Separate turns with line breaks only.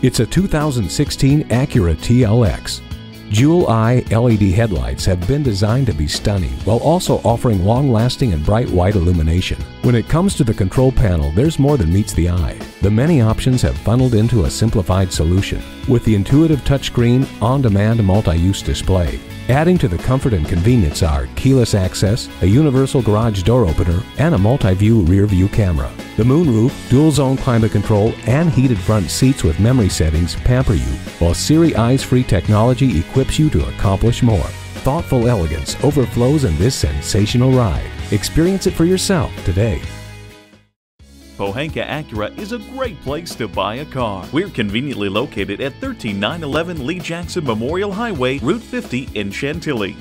It's a 2016 Acura TLX. Jewel Eye LED headlights have been designed to be stunning while also offering long-lasting and bright white illumination. When it comes to the control panel, there's more than meets the eye. The many options have funneled into a simplified solution with the intuitive touchscreen on-demand multi-use display. Adding to the comfort and convenience are keyless access, a universal garage door opener, and a multi-view rear view camera. The moonroof, dual zone climate control, and heated front seats with memory settings pamper you, while Siri eyes-free technology equips you to accomplish more. Thoughtful elegance overflows in this sensational ride. Experience it for yourself today.
Pohanka Acura is a great place to buy a car. We're conveniently located at 13911 Lee Jackson Memorial Highway, Route 50 in Chantilly.